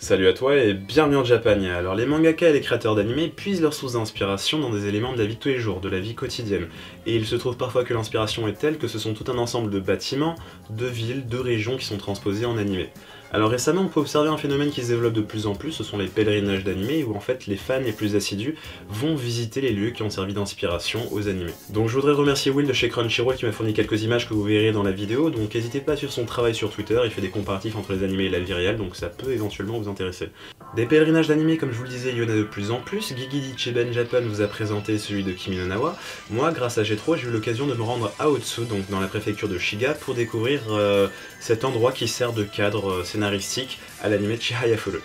Salut à toi et bienvenue en Japania. Alors les mangaka et les créateurs d'anime puisent leurs sources d'inspiration dans des éléments de la vie de tous les jours, de la vie quotidienne. Et il se trouve parfois que l'inspiration est telle que ce sont tout un ensemble de bâtiments, de villes, de régions qui sont transposés en animé. Alors récemment, on peut observer un phénomène qui se développe de plus en plus, ce sont les pèlerinages d'animés, où en fait les fans les plus assidus vont visiter les lieux qui ont servi d'inspiration aux animés. Donc je voudrais remercier Will de chez Crunchyroll qui m'a fourni quelques images que vous verrez dans la vidéo, donc n'hésitez pas sur son travail sur Twitter, il fait des comparatifs entre les animés et la vie réelle, donc ça peut éventuellement vous intéresser. Des pèlerinages d'animés, comme je vous le disais, il y en a de plus en plus, Gigi Cheben Japan vous a présenté celui de Kimi no Nawa, moi grâce à G3 j'ai eu l'occasion de me rendre à Otsu, donc dans la préfecture de Shiga, pour découvrir euh, cet endroit qui sert de cadre euh, scénaristique à l'anime Chihaya Furu.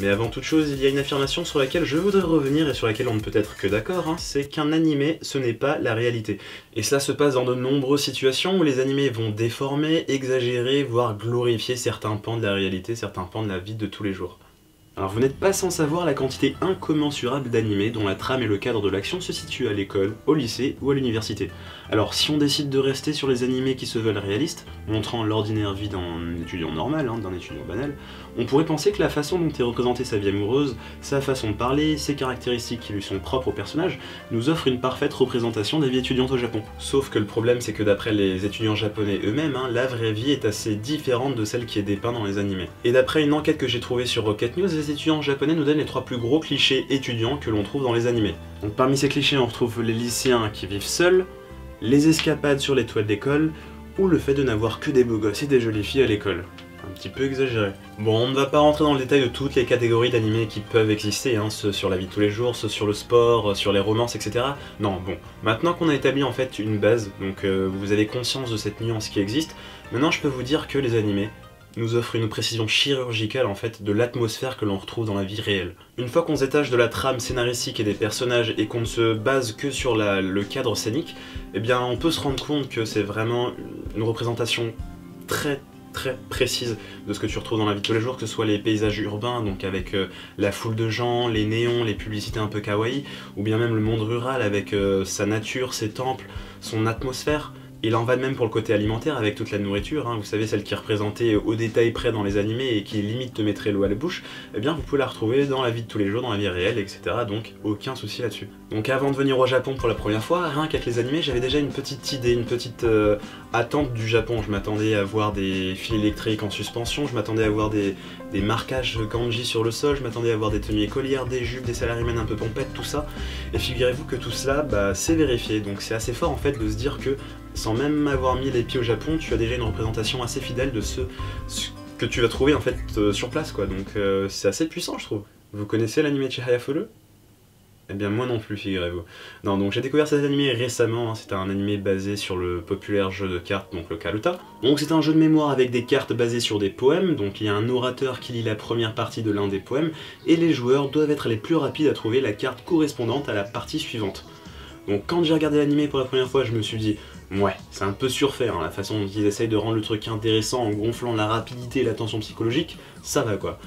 Mais avant toute chose, il y a une affirmation sur laquelle je voudrais revenir et sur laquelle on ne peut être que d'accord, hein, c'est qu'un animé, ce n'est pas la réalité. Et cela se passe dans de nombreuses situations où les animés vont déformer, exagérer, voire glorifier certains pans de la réalité, certains pans de la vie de tous les jours. Alors vous n'êtes pas sans savoir la quantité incommensurable d'animés dont la trame et le cadre de l'action se situent à l'école, au lycée ou à l'université. Alors si on décide de rester sur les animés qui se veulent réalistes, montrant l'ordinaire vie d'un étudiant normal, hein, d'un étudiant banal, on pourrait penser que la façon dont est représentée sa vie amoureuse, sa façon de parler, ses caractéristiques qui lui sont propres au personnage, nous offre une parfaite représentation des vies étudiantes au Japon. Sauf que le problème c'est que d'après les étudiants japonais eux-mêmes, hein, la vraie vie est assez différente de celle qui est dépeinte dans les animés. Et d'après une enquête que j'ai trouvée sur Rocket News, étudiants japonais nous donnent les trois plus gros clichés étudiants que l'on trouve dans les animés. Donc parmi ces clichés on retrouve les lycéens qui vivent seuls, les escapades sur les toiles d'école, ou le fait de n'avoir que des beaux gosses et des jolies filles à l'école un petit peu exagéré. Bon, on ne va pas rentrer dans le détail de toutes les catégories d'animés qui peuvent exister, hein, ceux sur la vie de tous les jours, ceux sur le sport, sur les romances, etc. Non, bon, maintenant qu'on a établi en fait une base, donc euh, vous avez conscience de cette nuance qui existe, maintenant je peux vous dire que les animés nous offrent une précision chirurgicale en fait de l'atmosphère que l'on retrouve dans la vie réelle. Une fois qu'on s'étage de la trame scénaristique et des personnages et qu'on ne se base que sur le cadre scénique, eh bien on peut se rendre compte que c'est vraiment une représentation très très précise de ce que tu retrouves dans la vie de tous les jours, que ce soit les paysages urbains, donc avec euh, la foule de gens, les néons, les publicités un peu kawaii, ou bien même le monde rural avec euh, sa nature, ses temples, son atmosphère. Il en va de même pour le côté alimentaire avec toute la nourriture, hein. vous savez celle qui est représentée au détail près dans les animés et qui limite te mettrait l'eau à la bouche, eh bien vous pouvez la retrouver dans la vie de tous les jours, dans la vie réelle, etc. Donc aucun souci là-dessus. Donc avant de venir au Japon pour la première fois, rien qu'avec les animés, j'avais déjà une petite idée, une petite euh, attente du Japon. Je m'attendais à voir des fils électriques en suspension, je m'attendais à voir des, marquages kanji sur le sol, je m'attendais à voir des tenues écolières, des jupes, des salarymen un peu pompettes, tout ça. Et figurez-vous que tout cela, bah, c'est vérifié. Donc c'est assez fort en fait de se dire que sans même avoir mis les pieds au Japon, tu as déjà une représentation assez fidèle de ce, que tu vas trouver en fait euh, sur place quoi. Donc euh, c'est assez puissant je trouve. Vous connaissez l'anime Chihaya Furu eh bien moi non plus, figurez-vous. Non, donc j'ai découvert cet animé récemment, hein. c'était un animé basé sur le populaire jeu de cartes, donc le Karuta. Donc c'est un jeu de mémoire avec des cartes basées sur des poèmes, donc il y a un orateur qui lit la première partie de l'un des poèmes, et les joueurs doivent être les plus rapides à trouver la carte correspondante à la partie suivante. Donc quand j'ai regardé l'animé pour la première fois, je me suis dit, ouais, c'est un peu surfait, hein, la façon dont ils essayent de rendre le truc intéressant en gonflant la rapidité et la tension psychologique, ça va quoi.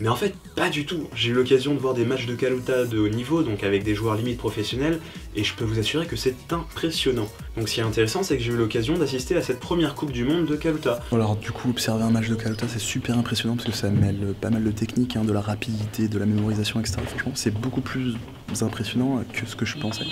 Mais en fait, pas du tout. J'ai eu l'occasion de voir des matchs de Kaluta de haut niveau, donc avec des joueurs limite professionnels, et je peux vous assurer que c'est impressionnant. Donc ce qui est intéressant, c'est que j'ai eu l'occasion d'assister à cette première Coupe du Monde de Kaluta. Alors du coup, observer un match de Kaluta, c'est super impressionnant parce que ça mêle pas mal de techniques, hein, de la rapidité, de la mémorisation, etc. Franchement, c'est beaucoup plus impressionnant que ce que je pensais.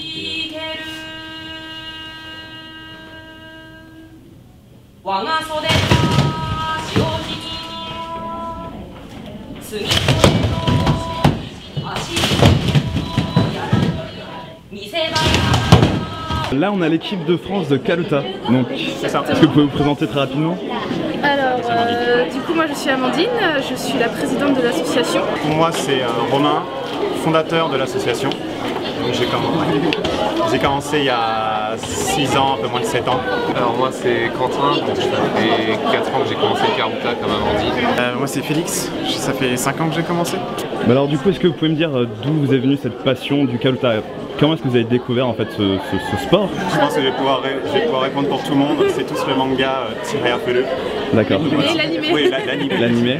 Là, on a l'équipe de France de Kaluta. Donc, est-ce que vous pouvez vous présenter très rapidement Alors, euh, du coup, moi je suis Amandine, je suis la présidente de l'association. Moi, c'est euh, Romain, fondateur de l'association. J'ai commencé, il y a 6 ans, un peu moins de 7 ans. Alors moi c'est Quentin, ça fait 4 ans que j'ai commencé le Karuta comme Amandine. Euh, moi c'est Félix, ça fait 5 ans que j'ai commencé. Bah alors du coup est-ce que vous pouvez me dire euh, d'où vous est venue cette passion du Karuta Comment est-ce que vous avez découvert en fait ce, sport? Je pense que je vais, pouvoir, répondre pour tout le monde. C'est tous le manga euh, tiré à feu. D'accord. Et l'animé. Oui, l'animé.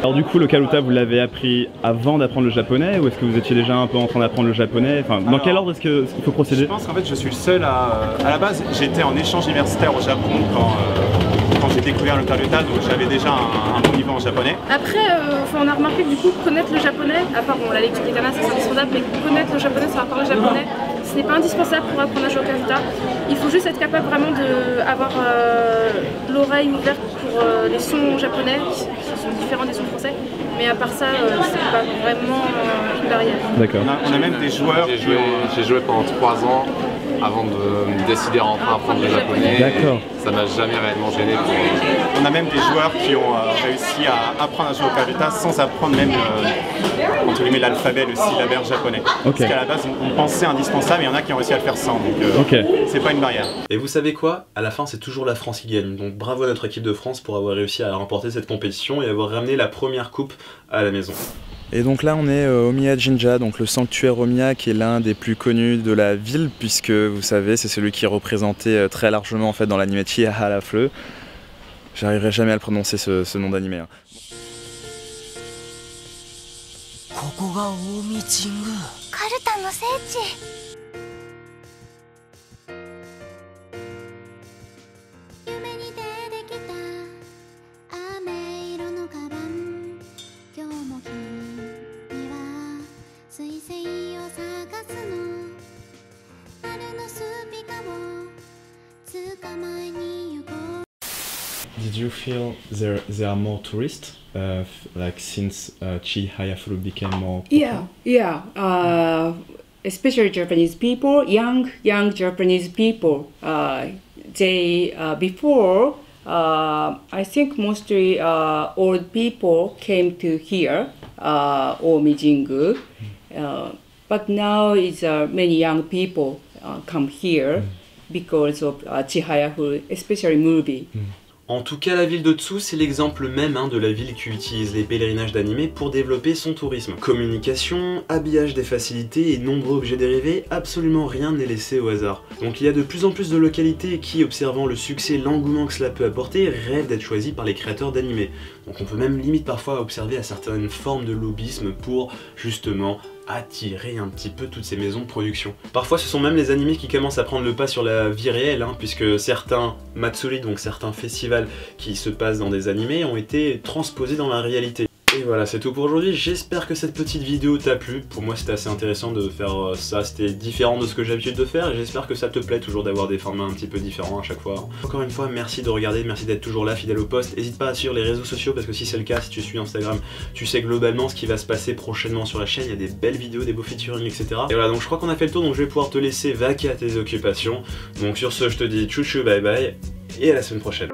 Alors du coup, le karuta, vous l'avez appris avant d'apprendre le japonais ou est-ce que vous étiez déjà un peu en train d'apprendre le japonais? Enfin, dans Alors, quel ordre est-ce qu'il faut procéder? Je pense qu'en fait, je suis le seul à. À la base, j'étais en échange universitaire au Japon quand, euh, quand j'ai découvert le karuta, donc j'avais déjà un, un bon niveau en japonais. Après, euh, on a remarqué que du coup, connaître le japonais, à part bon, la lecture ça, c'est indispensable, mais connaître le japonais, savoir parler japonais, ce n'est pas indispensable pour apprendre à jouer au karuta. Il faut juste être capable vraiment d'avoir l'oreille ouverte pour euh, les sons japonais, qui sont différents des sons français. Mais à part ça, euh, c'est pas vraiment euh, une barrière. D'accord. On a, on a même des joueurs J'ai joué, joué pendant 3 ans avant de me décider à rentrer à apprendre le japonais. D'accord. Ça m'a jamais réellement gêné pour. On a même des joueurs qui ont euh, réussi à apprendre à jouer au karuta sans apprendre même euh, entre guillemets l'alphabet, le syllabaire japonais. Ok. Parce qu'à la base, on, pensait indispensable, mais il y en a qui ont réussi à le faire sans. Donc, euh, Ok. c'est pas une barrière. Et vous savez quoi? À la fin, c'est toujours la France qui gagne. Donc bravo à notre équipe de France pour avoir réussi à remporter cette compétition et avoir ramené la première coupe à la maison. Et donc là, on est euh, au Omiya Jinja, donc le sanctuaire Omiya qui est l'un des plus connus de la ville, puisque vous savez, c'est celui qui est représenté euh, très largement en fait dans l'anime Chiha la Fleu. J'arriverai jamais à le prononcer ce, ce nom d'anime. hein. ここが近江神宮カルタの聖地 Did you feel there there are more tourists, uh, like since uh, Chi Hayafuru became more? Yeah, yeah. Uh, especially Japanese people, young young Japanese people. Uh, they uh, before uh, I think mostly uh, old people came to here, uh, Omi Jingu. Uh, but now is uh, many young people uh, come here because of uh, Chihayafuru, especially movie. En tout cas, la ville de Tsu, c'est l'exemple même hein, de la ville qui utilise les pèlerinages d'animé pour développer son tourisme. Communication, habillage des facilités et nombreux objets dérivés, absolument rien n'est laissé au hasard. Donc il y a de plus en plus de localités qui, observant le succès et l'engouement que cela peut apporter, rêvent d'être choisies par les créateurs d'animé. Donc on peut même limite parfois observer à certaines formes de lobbyisme pour justement attirer un petit peu toutes ces maisons de production. Parfois ce sont même les animés qui commencent à prendre le pas sur la vie réelle, hein, puisque certains Matsuri, donc certains festivals qui se passent dans des animés, ont été transposés dans la réalité. Voilà, c'est tout pour aujourd'hui. J'espère que cette petite vidéo t'a plu. Pour moi, c'était assez intéressant de faire euh, ça. C'était différent de ce que j'ai l'habitude de faire. J'espère que ça te plaît toujours d'avoir des formats un petit peu différents à chaque fois. Encore une fois, merci de regarder. Merci d'être toujours là, fidèle au poste. N'hésite pas à suivre les réseaux sociaux parce que si c'est le cas, si tu suis Instagram, tu sais globalement ce qui va se passer prochainement sur la chaîne. Il y a des belles vidéos, des beaux featuring, etc. Et voilà, donc je crois qu'on a fait le tour. Donc je vais pouvoir te laisser vaquer à tes occupations. Donc sur ce, je te dis tchou tchou, bye bye. Et à la semaine prochaine.